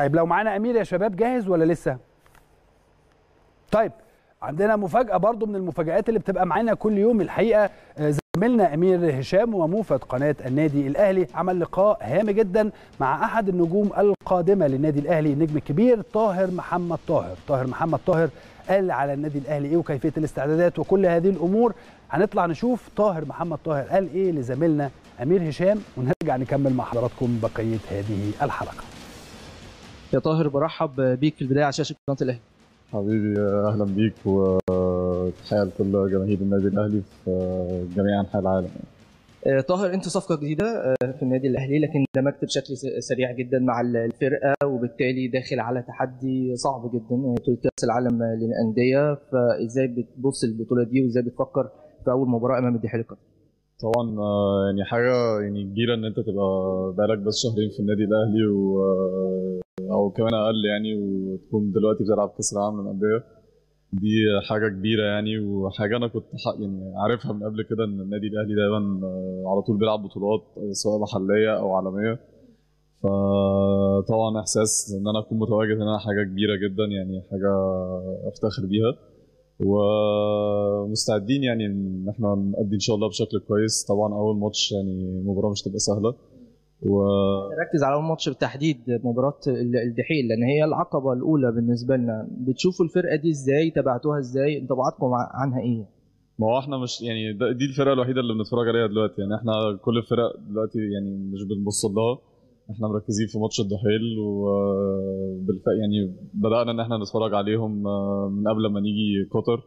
طيب لو معانا أمير يا شباب جاهز ولا لسه؟ طيب عندنا مفاجأة برضو من المفاجآت اللي بتبقى معانا كل يوم الحقيقة. آه، زميلنا أمير هشام وموفد قناة النادي الأهلي عمل لقاء هام جدا مع أحد النجوم القادمة للنادي الأهلي النجم الكبير طاهر محمد طاهر. طاهر محمد طاهر قال على النادي الأهلي إيه وكيفية الاستعدادات وكل هذه الأمور. هنطلع نشوف طاهر محمد طاهر قال إيه لزميلنا أمير هشام ونرجع نكمل مع حضراتكم بقية هذه الحلقة. يا طاهر برحب بيك في البداية على شاشة قناة الأهلي. حبيبي أهلا بيك وتحية لكل جماهير النادي الأهلي في جميع أنحاء العالم. آه، طاهر انت صفقة جديدة آه، في النادي الأهلي لكن اندمجت بشكل سريع جدا مع ال- الفرقة وبالتالي داخل على تحدي صعب جدا بطوله كأس العالم للأندية. فإزاي بتبص البطوله دي وإزاي بتفكر في أول مباراة أمام الدحيل القطري طبعا آه، يعني حاجة يعني كبيرة إن أنت تبقى بقالك بس شهرين في النادي الأهلي و أو كمان أقل يعني وتكون دلوقتي بتلعب كأس العالم للأندية. دي حاجة كبيرة يعني وحاجة أنا كنت يعني عارفها من قبل كده إن النادي الأهلي دايما على طول بيلعب بطولات سواء محلية أو عالمية. فطبعا إحساس إن أنا أكون متواجد هنا حاجة كبيرة جدا يعني حاجة أفتخر بيها. ومستعدين يعني إن إحنا نأدي إن شاء الله بشكل كويس. طبعا أول ماتش يعني مباراة مش تبقى سهلة. و ركز على اول ماتش بالتحديد مباراة ال- الدحيل لأن هي العقبة الأولى بالنسبة لنا. بتشوفوا الفرقة دي إزاي؟ تابعتوها إزاي؟ انطباعاتكم عنها إيه؟ ما هو إحنا مش يعني دي الفرقة الوحيدة اللي بنتفرج عليها دلوقتي. يعني إحنا كل الفرق دلوقتي يعني مش بنبص لها. إحنا مركزين في ماتش الدحيل وبالف يعني بدأنا إن إحنا نتفرج عليهم آه، من قبل ما نيجي قطر.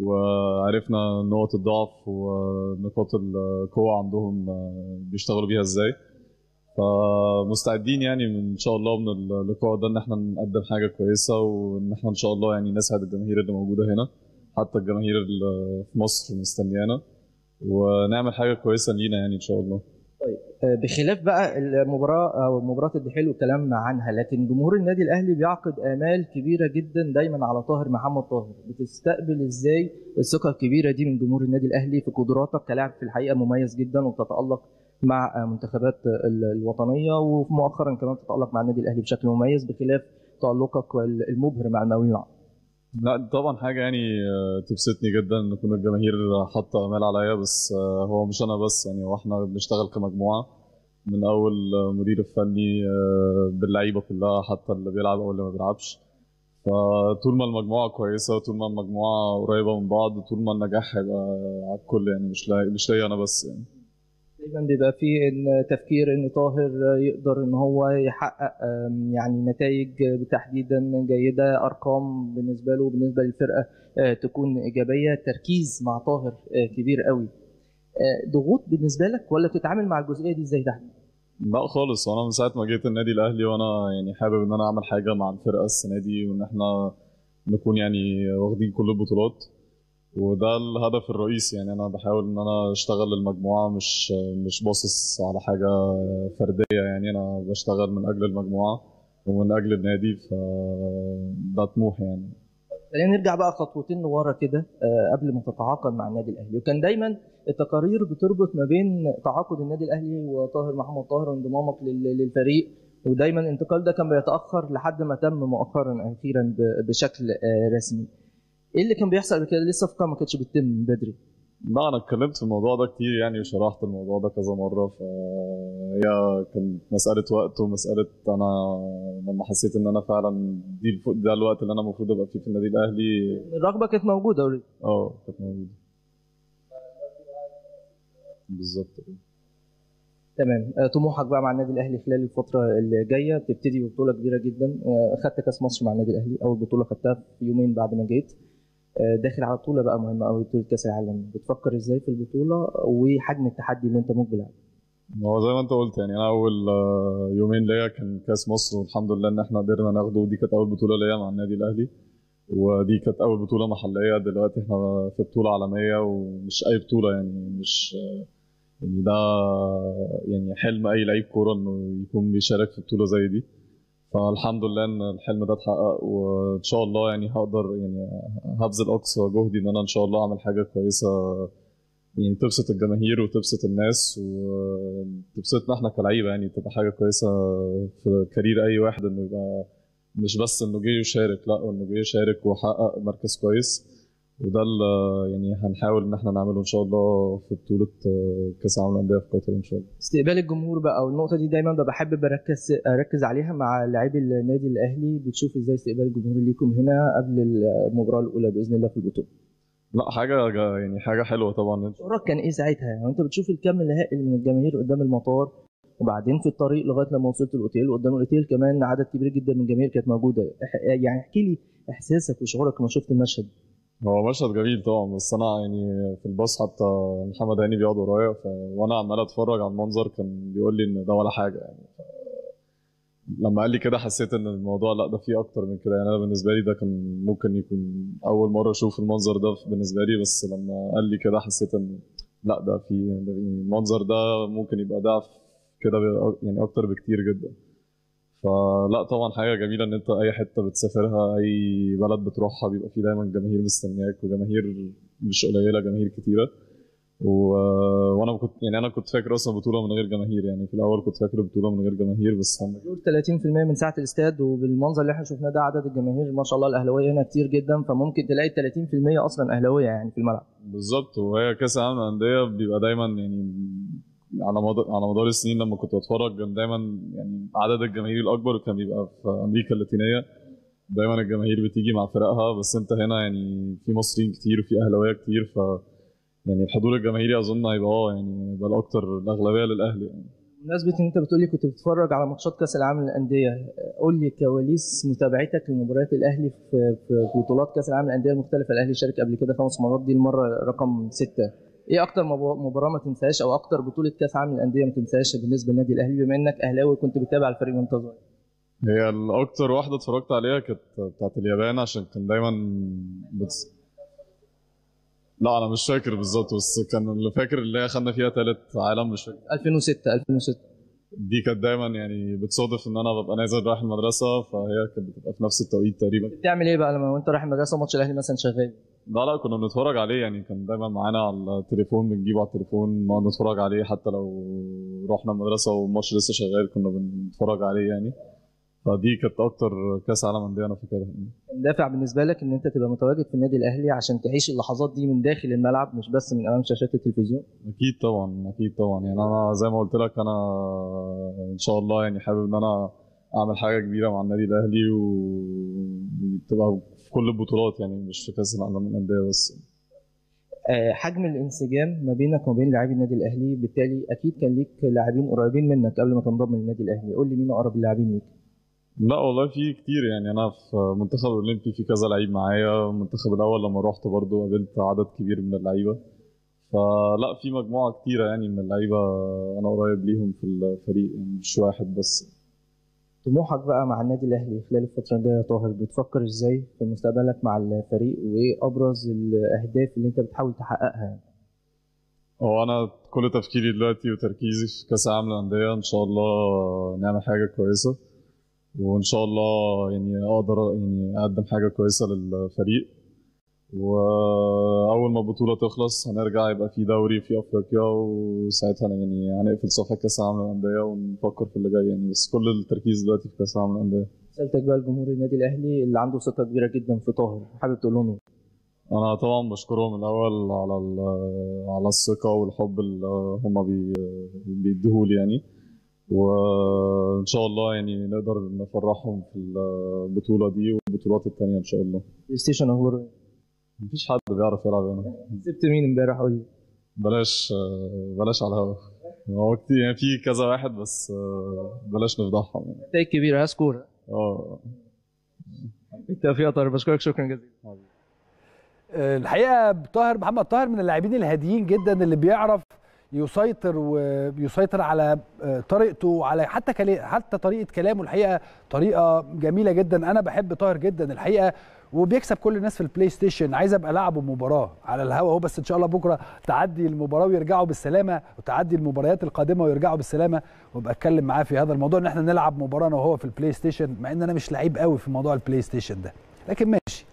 وعرفنا نقط الضعف ونقاط القوة عندهم آه، بيشتغلوا بيها إزاي. فمستعدين يعني إن شاء الله من اللقاء ده إن إحنا نقدم حاجة كويسة وإن إحنا إن شاء الله يعني نسعد الجماهير اللي موجودة هنا. حتى الجماهير اللي في مصر مستنيانا. ونعمل حاجة كويسة لينا يعني إن شاء الله. آه، بخلاف بقى المباراة أو مباراه الدحيل والكلام عنها لكن جمهور النادي الأهلي بيعقد آمال كبيرة جدا دايما على طاهر محمد طاهر. بتستقبل إزاي الثقة الكبيرة دي من جمهور النادي الأهلي في قدراتك؟ كلاعب في الحقيقة مميز جدا وبتتألق مع منتخبات ال- الوطنية ومؤخرا كمان بتتالق مع النادي الأهلي بشكل مميز بخلاف تألقك المبهر مع المقاولين لا طبعا حاجة يعني آه، تبسطني جدا إن يكون الجماهير حاطة أمال عليا بس آه، هو مش أنا بس يعني هو إحنا بنشتغل كمجموعة. من أول آه، مدير الفني باللعيبة كلها حتى اللي بيلعب أو اللي ما بيلعبش. فطول ما المجموعة كويسة طول ما المجموعة قريبة من بعض طول ما النجاح هيبقى على الكل يعني مش لا مش ليا أنا بس يعني. دايما بيبقى فيه إن تفكير إن طاهر يقدر إن هو يحقق يعني نتائج تحديدا جيدة أرقام بالنسبة له بالنسبة للفرقة آه، تكون إيجابية. تركيز مع طاهر آه، كبير قوي. آه، ضغوط بالنسبة لك ولا بتتعامل مع الجزئية دي إزاي ده لا خالص. وأنا من ساعة ما جيت النادي الأهلي وأنا يعني حابب إن أنا أعمل حاجة مع الفرقة السنة دي وإن إحنا نكون يعني واخدين كل البطولات وده الهدف الرئيسي. يعني أنا بحاول إن أنا أشتغل للمجموعه مش مش باصص على حاجة فردية. يعني أنا بشتغل من أجل المجموعة ومن أجل النادي فده طموح يعني. خلينا نرجع بقى خطوتين لورا كده آه، قبل ما تتعاقد مع النادي الأهلي. وكان دايما التقارير بتربط ما بين تعاقد النادي الأهلي وطاهر محمد طاهر وانضمامك لل- للفريق. ودايما الانتقال ده كان بيتأخر لحد ما تم مؤخرا أخيرا بشكل آه، رسمي. إيه اللي كان بيحصل قبل كده؟ ليه الصفقه ما كانتش بتتم من بدري. لا أنا اتكلمت في الموضوع ده كتير يعني وشرحت الموضوع ده كذا مرة. فهي كانت مسألة وقت ومسألة أنا لما حسيت إن أنا فعلا دي ده الوقت اللي أنا المفروض أبقى فيه في النادي الأهلي. الرغبة كانت موجودة already. آه كانت موجودة. بالظبط. تمام. آه، طموحك بقى مع النادي الأهلي خلال الفترة اللي جاية. بتبتدي ببطوله كبيرة جدا. آه، خدت كأس مصر مع النادي الأهلي. أول بطولة خدتها في يومين بعد ما جيت. داخل على بطوله بقى مهمه قوي بطوله كأس العالم. بتفكر إزاي في البطولة وحجم التحدي اللي أنت مقبل عليه هو زي ما أنت قلت يعني أنا أول آه، يومين ليا كان كأس مصر والحمد لله إن إحنا قدرنا ناخده ودي كانت أول بطولة ليا مع النادي الأهلي ودي كانت أول بطولة محلية. دلوقتي إحنا في بطولة عالمية ومش أي بطولة يعني مش يعني ده يعني حلم أي لعيب كورة إنه يكون بيشارك في بطولة زي دي. فالحمد لله إن الحلم ده اتحقق وإن شاء الله يعني هقدر يعني هبذل أقصى جهدي إن أنا إن شاء الله أعمل حاجة كويسة. يعني تبسط الجماهير وتبسط الناس وتبسطنا إحنا كلعيبة يعني تبقى حاجة كويسة في كارير أي واحد إنه يبقى مش بس إنه جه يشارك لأ إنه جه يشارك وحقق مركز كويس. وده اللي يعني هنحاول إن إحنا نعمله إن شاء الله في بطولة كأس العالم للأندية في قطر إن شاء الله. استقبال الجمهور بقى والنقطة دي دايما ببقى حابب أركز أركز عليها مع لاعبي النادي الأهلي. بتشوف إزاي استقبال الجمهور ليكم هنا قبل المباراة الأولى بإذن الله في البطولة؟ لا حاجة يعني حاجة حلوة طبعا. شعورك كان إيه ساعتها؟ يعني أنت بتشوف الكم الهائل من الجماهير قدام المطار وبعدين في الطريق لغاية لما وصلت الأوتيل وقدام الأوتيل كمان عدد كبير جدا من الجماهير كانت موجودة. يعني احكي لي إحساسك وشعورك لما شفت المشهد. هو مشهد جميل طبعا بس أنا يعني في الباص حتى محمد هاني بيقعد ورايا ف... وأنا عمال أتفرج على المنظر كان بيقول لي إن ده ولا حاجة يعني. لما قال لي كده حسيت إن الموضوع لأ ده فيه أكتر من كده يعني أنا بالنسبة لي ده كان ممكن يكون أول مرة أشوف المنظر ده بالنسبة لي بس لما قال لي كده حسيت إن لأ ده في المنظر ده ممكن يبقى ضعف كده يعني أكتر بكتير جدا فلا طبعا حاجة جميلة إن أنت أي حتة بتسافرها أي بلد بتروحها بيبقى فيه دايما جماهير مستنياك وجماهير مش قليلة جماهير كتيرة. و... وأنا كنت يعني أنا كنت فاكر أصلا بطولة من غير جماهير يعني في الأول كنت فاكر بطولة من غير جماهير بس هم 30% من ساعة الاستاد وبالمنظر اللي إحنا شفناه ده عدد الجماهير ما شاء الله الأهلاوية هنا كتير جدا فممكن تلاقي 30% أصلا أهلاوية يعني في الملعب. بالظبط وهي كأس العالم للأندية بيبقى دايما يعني على مدار على مدار السنين لما كنت بتفرج كان دايما يعني عدد الجماهير الأكبر كان بيبقى في أمريكا اللاتينية. دايما الجماهير بتيجي مع فرقها بس أنت هنا يعني في مصريين كتير وفي أهلاوية كتير ف يعني الحضور الجماهيري أظن هيبقى آه يعني يبقى الأكتر الأغلبية للأهلي يعني. بمناسبة إن أنت بتقولي كنت بتتفرج على ماتشات كأس العالم للأندية قول لي كواليس متابعتك لمباريات الأهلي في في بطولات كأس العالم للأندية المختلفة؟ الأهلي شارك قبل كده خمس مرات دي المرة رقم ستة. إيه أكتر مباراة ما تنساهاش أو أكتر بطولة كاس عالم للأندية ما تنساهاش بالنسبة للنادي الأهلي؟ بما انك أهلاوي كنت بتتابع الفريق وانت صغير. هي الأكتر واحدة اتفرجت عليها كانت بتاعت اليابان عشان كان دايما بتس... لا أنا مش فاكر بالظبط بس كان اللي فاكر اللي هي خدنا فيها ثالث عالم مش فاكر. 2006 2006 دي كانت دايما يعني بتصادف إن أنا ببقى نازل رايح المدرسة فهي كانت بتبقى في نفس التوقيت تقريبا. بتعمل إيه بقى لما وأنت رايح المدرسة ماتش الأهلي مثلا شغال؟ لا لا كنا بنتفرج عليه يعني كان دايما معانا على التليفون بنجيبه على التليفون نقعد نتفرج عليه حتى لو رحنا المدرسة والماتش لسه شغال كنا بنتفرج عليه يعني. فدي كانت أكتر كأس عالم أندية أنا فاكرها. دافع بالنسبة لك إن أنت تبقى متواجد في النادي الأهلي عشان تعيش اللحظات دي من داخل الملعب مش بس من أمام شاشات التلفزيون؟ أكيد طبعا أكيد طبعا. يعني أنا زي ما قلت لك أنا إن شاء الله يعني حابب إن أنا أعمل حاجة كبيرة مع النادي الأهلي وتبقى كل البطولات يعني مش في كأس العالم للانديه بس. حجم الانسجام ما بينك وما بين لاعبي النادي الأهلي بالتالي أكيد كان ليك لاعبين قريبين منك قبل ما تنضم للنادي الأهلي. قول لي مين أقرب اللاعبين ليك؟ لا والله في كتير يعني أنا في منتخب الاولمبي في كذا لعيب معايا. المنتخب الأول لما رحت برضو قابلت عدد كبير من اللعيبة. فلا في مجموعة كتيرة يعني من اللعيبة أنا قريب ليهم في الفريق يعني مش واحد بس. طموحك بقى مع النادي الأهلي خلال الفترة الجاية يا طاهر بتفكر إزاي في مستقبلك مع الفريق وايه ابرز الأهداف اللي أنت بتحاول تحققها؟ هو أنا كل تفكيري دلوقتي وتركيزي في كأس العالم للأندية إن شاء الله نعمل حاجة كويسة وإن شاء الله يعني أقدر يعني أقدم حاجة كويسة للفريق. وأول ما البطولة تخلص هنرجع يبقى في دوري في أفريقيا وساعتها يعني هنقفل صفحة كأس العالم للأندية ونفكر في اللي جاي يعني. بس كل التركيز دلوقتي في كأس العالم للأندية. سألتك بقى الجمهور النادي الأهلي اللي عنده ثقة كبيرة جدا في طاهر حابب تقول لهم إيه؟ أنا طبعا بشكرهم الأول على على الثقة والحب اللي هم بيديهولي يعني. وإن شاء الله يعني نقدر نفرحهم في البطولة دي والبطولات الثانية إن شاء الله. بلاي ستيشن اخباره مفيش حد بيعرف يلعب هنا. سبت مين امبارح؟ قول بلاش بلاش على الهوا. هو كتير يعني في كذا واحد بس بلاش نفضحهم. يعني نتائج كبيره high score. آه. بالتوفيق يا طاهر بشكرك شكرا جزيلا. الحقيقة طاهر محمد طاهر من اللاعبين الهاديين جدا اللي بيعرف يسيطر ويسيطر على طريقته وعلى حتى حتى طريقة كلامه الحقيقة طريقة جميلة جدا. أنا بحب طاهر جدا الحقيقة. وبيكسب كل الناس في البلاي ستيشن. عايز ابقى لعبه مباراه على الهوا. اهو بس ان شاء الله بكره تعدي المباراه ويرجعوا بالسلامه وتعدي المباريات القادمه ويرجعوا بالسلامه. وابقى اتكلم معاه في هذا الموضوع ان إحنا نلعب مباراه أنا وهو في البلاي ستيشن مع ان أنا مش لعيب قوي في موضوع البلاي ستيشن ده. لكن ماشي.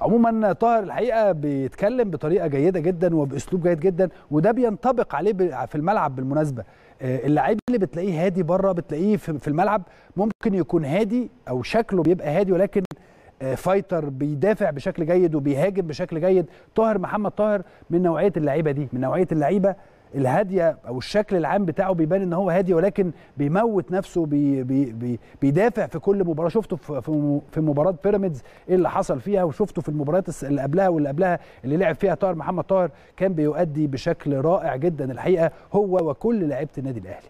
عموما طاهر الحقيقة بيتكلم بطريقة جيدة جدا وبأسلوب جيد جدا وده بينطبق عليه في الملعب بالمناسبة. آه، اللعيب اللي بتلاقيه هادي بره بتلاقيه في الملعب ممكن يكون هادي أو شكله بيبقى هادي ولكن fighter بيدافع بشكل جيد وبيهاجم بشكل جيد. طاهر محمد طاهر من نوعية اللعيبة دي من نوعية اللعيبة الهادية أو الشكل العام بتاعه بيبان إن هو هادي ولكن بيموت نفسه بي بي بي بيدافع في كل مباراة. شفته في مباراة بيراميدز إيه اللي حصل فيها وشفته في المباريات اللي قبلها واللي قبلها اللي لعب فيها طاهر محمد طاهر كان بيؤدي بشكل رائع جدا الحقيقة هو وكل لعيبة النادي الأهلي.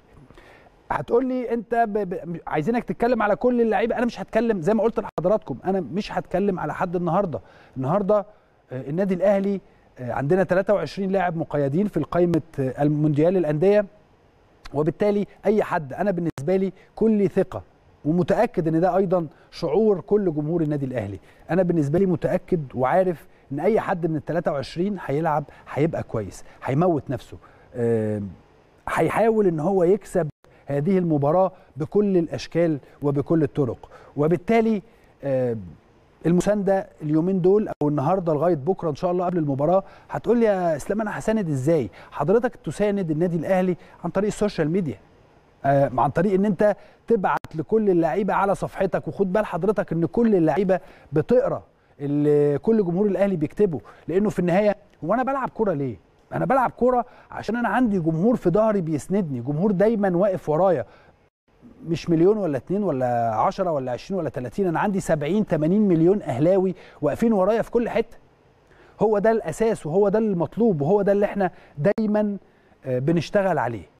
هتقول لي انت ب... ب... عايزينك تتكلم على كل اللعيبة. أنا مش هتكلم زي ما قلت لحضراتكم أنا مش هتكلم على حد النهارده. النهارده آه، النادي الاهلي آه، عندنا 23 لاعب مقيدين في قائمه آه، المونديال الأندية. وبالتالي أي حد أنا بالنسبة لي كل ثقة ومتأكد إن ده أيضا شعور كل جمهور النادي الأهلي. أنا بالنسبة لي متأكد وعارف إن أي حد من ال 23 هيلعب هيبقى كويس هيموت نفسه. آه، هيحاول إن هو يكسب هذه المباراة بكل الأشكال وبكل الطرق. وبالتالي آه، المساندة اليومين دول أو النهارده لغاية بكرة إن شاء الله قبل المباراة هتقول لي يا إسلام أنا هساند إزاي؟ حضرتك تساند النادي الأهلي عن طريق ال social media. آه، عن طريق إن أنت تبعت لكل اللعيبة على صفحتك وخد بال حضرتك إن كل اللعيبة بتقرأ اللي كل جمهور الأهلي بيكتبه لأنه في النهاية هو أنا بلعب كوره ليه؟ أنا بلعب كوره عشان أنا عندي جمهور في ظهري بيسندني جمهور دايما واقف ورايا. مش مليون ولا اتنين ولا عشرة ولا عشرين ولا تلاتين أنا عندي سبعين تمانين مليون أهلاوي واقفين ورايا في كل حتة. هو ده الأساس وهو ده المطلوب وهو ده اللي إحنا دايما آه، بنشتغل عليه.